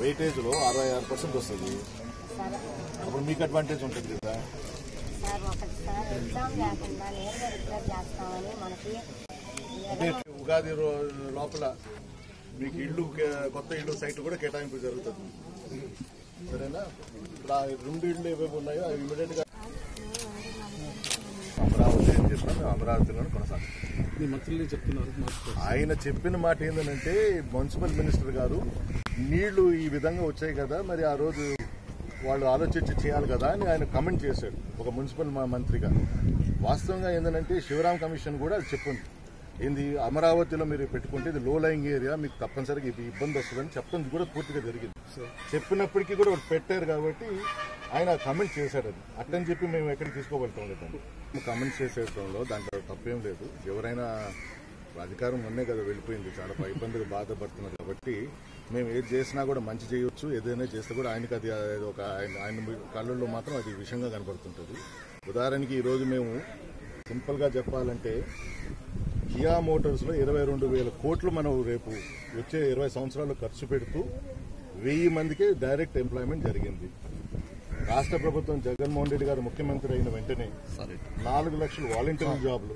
వెయిటేజ్లో అరవై ఆరు పర్సెంట్ వస్తుంది. అప్పుడు మీకు అడ్వాంటేజ్ ఉంటుంది కదా. ఉగాది లోపల మీకు ఇల్లు కొత్త ఇల్లు సైట్ కూడా కేటాయింపు జరుగుతుంది. సరేనా? ఇప్పుడు ఆ రెండు ఇళ్ళు ఏవేవి ఉన్నాయో అవి ఇమీడియట్గా అమరావతి ఏం చెప్పినా మేము అమరావతిలోనే కొనసాగుతాం ఆయన చెప్పిన మాట ఏంటంటే మున్సిపల్ మినిస్టర్ గారు నీళ్ళు ఈ విధంగా వచ్చాయి కదా మరి ఆ రోజు వాళ్ళు ఆలోచించి చేయాలి కదా అని ఆయన కమెంట్ చేశాడు ఒక మున్సిపల్ మా- మంత్రిగా. వాస్తవంగా ఏంటంటే శివరాం కమిషన్ కూడా అది చెప్పింది. ఏంది అమరావతిలో మీరు పెట్టుకుంటే ఇది లో లయింగ్ ఏరియా మీకు తప్పనిసరిగా ఇది ఇబ్బంది వస్తుందని చెప్పడం కూడా పూర్తిగా జరిగింది. చెప్పినప్పటికీ కూడా వాళ్ళు పెట్టారు కాబట్టి ఆయన కమెంట్ చేశాడు అది. అట్టని చెప్పి మేము ఎక్కడికి తీసుకోబడతాం లేదండి కమెంట్ చేసేటంలో దాంట్లో తప్పేం లేదు. ఎవరైనా అధికారం మొన్నే కదా వెళ్ళిపోయింది. చాలా ఇబ్బందులు బాధపడుతున్నారు కాబట్టి మేము ఏది చేసినా కూడా మంచి చేయొచ్చు. ఏదైనా చేస్తే కూడా ఆయనకి అది ఒక ఆయన ఆయన కళ్ళల్లో మాత్రం అది విషయంగా కనబడుతుంటుంది. ఉదాహరణకి ఈరోజు మేము సింపుల్గా చెప్పాలంటే కియా మోటార్స్లో ఇరవై రెండు వేల కోట్లు మనం రేపు వచ్చే ఇరవై సంవత్సరాలు ఖర్చు పెడుతూ వెయ్యి మందికి డైరెక్ట్ ఎంప్లాయ్మెంట్ జరిగింది. రాష్ట్ర ప్రభుత్వం జగన్మోహన్ రెడ్డి గారు ముఖ్యమంత్రి అయిన వెంటనే నాలుగు లక్షల వాలంటీర్ జాబ్లు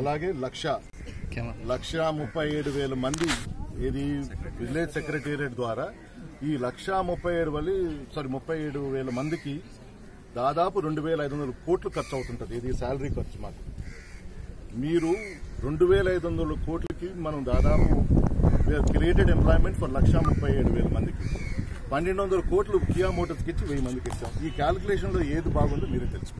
అలాగే లక్ష. లక్ష ముప్పై ఏడు వేల మంది ఇది విలేజ్ సెక్రటేరియట్ ద్వారా ఈ లక్ష ముప్పై ఏడు వల్లి సారీ ముప్పై ఏడు వేల మందికి దాదాపు రెండు వేల ఐదు వందల కోట్లు ఖర్చు అవుతుంటది. ఇది శాలరీ ఖర్చు మాకు. మీరు రెండు వేల ఐదు వందల కోట్లకి మనం దాదాపు క్రియేటెడ్ ఎంప్లాయ్మెంట్ ఫర్ లక్ష ముప్పై ఏడు వేల మందికి. పన్నెండు వందల కోట్లు కియా మోటార్స్కి ఇచ్చి వెయ్యి మందికి ఇచ్చాం. ఈ క్యాలిక్యులేషన్లో ఏది బాగుందో మీరే తెలుసు